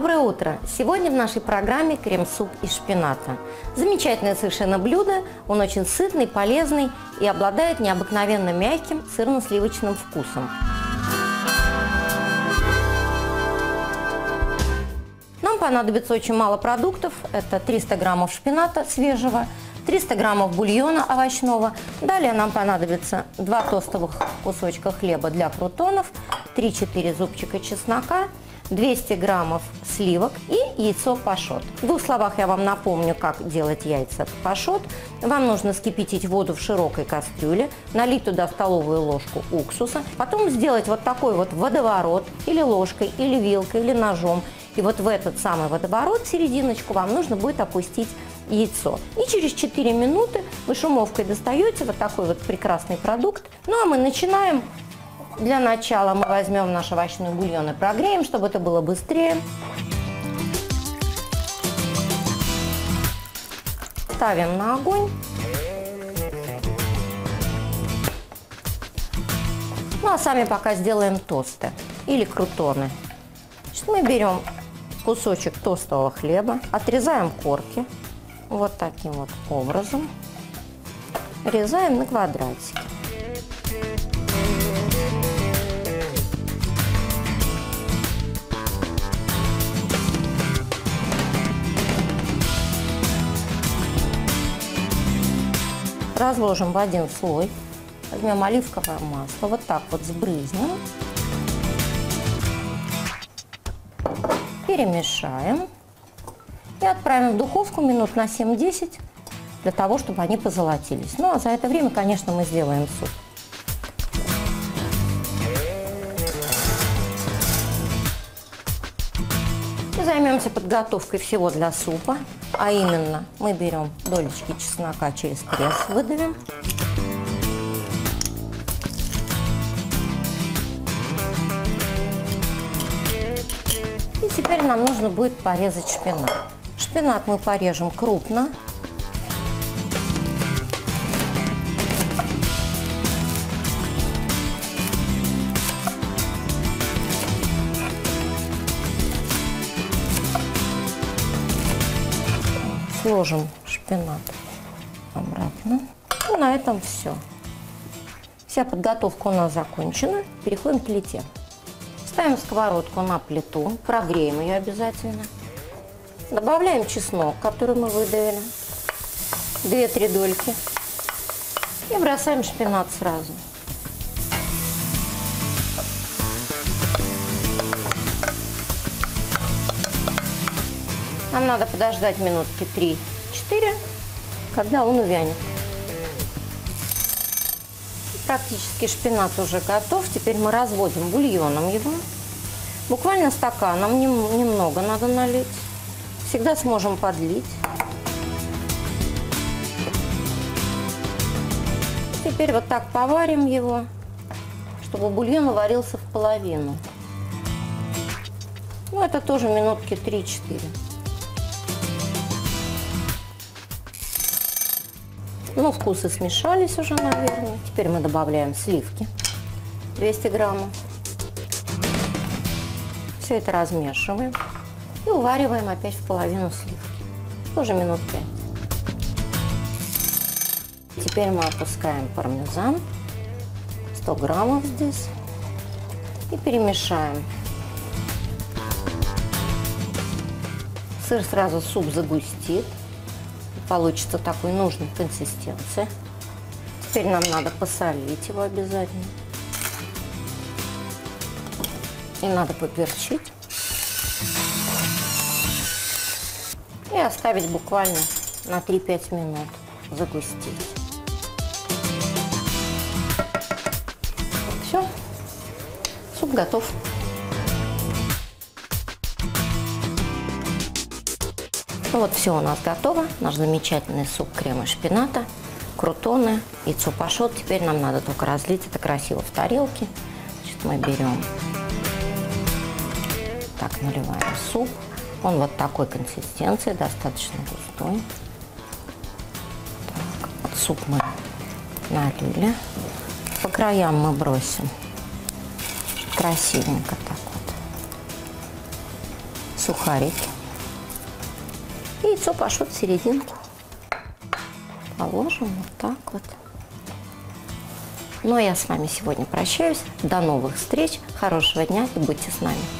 Доброе утро! Сегодня в нашей программе крем-суп из шпината. Замечательное совершенно блюдо, он очень сытный, полезный и обладает необыкновенно мягким сырно-сливочным вкусом. Нам понадобится очень мало продуктов. Это 300 граммов шпината свежего, 300 граммов бульона овощного. Далее нам понадобится 2 тостовых кусочка хлеба для крутонов, 3-4 зубчика чеснока, 200 граммов сливок и яйцо пашот. В двух словах я вам напомню, как делать яйца пашот. Вам нужно скипятить воду в широкой кастрюле, налить туда столовую ложку уксуса, потом сделать вот такой вот водоворот или ложкой, или вилкой, или ножом. И вот в этот самый водоворот, серединочку, вам нужно будет опустить яйцо. И через 4 минуты вы шумовкой достаете вот такой вот прекрасный продукт. Ну а мы начинаем для начала мы возьмем наш овощной бульон и прогреем, чтобы это было быстрее. Ставим на огонь. Ну а сами пока сделаем тосты или крутоны. Значит, мы берем кусочек тостового хлеба, отрезаем корки вот таким вот образом, резаем на квадратики. Разложим в один слой. Возьмем оливковое масло, вот так вот сбрызнем. Перемешаем. И отправим в духовку минут на 7-10 для того, чтобы они позолотились. Ну а за это время, конечно, мы сделаем суп. И займемся подготовкой всего для супа. А именно, мы берем долечки чеснока через пресс, выдавим. И теперь нам нужно будет порезать шпинат. Шпинат мы порежем крупно. Сложим шпинат обратно. И на этом все. Вся подготовка у нас закончена. Переходим к плите. Ставим сковородку на плиту, прогреем ее обязательно. Добавляем чеснок, который мы выдавили. 2-3 дольки. И бросаем шпинат сразу. Нам надо подождать минутки 3-4, когда он увянет. Практически шпинат уже готов. Теперь мы разводим бульоном его. Буквально стаканом, немного надо налить. Всегда сможем подлить. Теперь вот так поварим его, чтобы бульон варился в половину. Ну, это тоже минутки 3-4. Ну, вкусы смешались уже, наверное. Теперь мы добавляем сливки. 200 граммов. Все это размешиваем. И увариваем опять в половину сливки. Тоже минут 5. Теперь мы опускаем пармезан. 100 граммов здесь. И перемешаем. Сыр сразу суп загустит получится такой нужной консистенции. Теперь нам надо посолить его обязательно. И надо поперчить. И оставить буквально на 3-5 минут загустить. Все, суп готов. Ну вот все у нас готово. Наш замечательный суп крема шпината, крутоны, яйцо пашот. Теперь нам надо только разлить это красиво в тарелке. Значит, мы берем, так, наливаем суп. Он вот такой консистенции, достаточно густой. Так, вот суп мы налили. По краям мы бросим красивенько так вот сухарики. И яйцо пашот в серединку. Положим вот так вот. Ну а я с вами сегодня прощаюсь. До новых встреч. Хорошего дня и будьте с нами.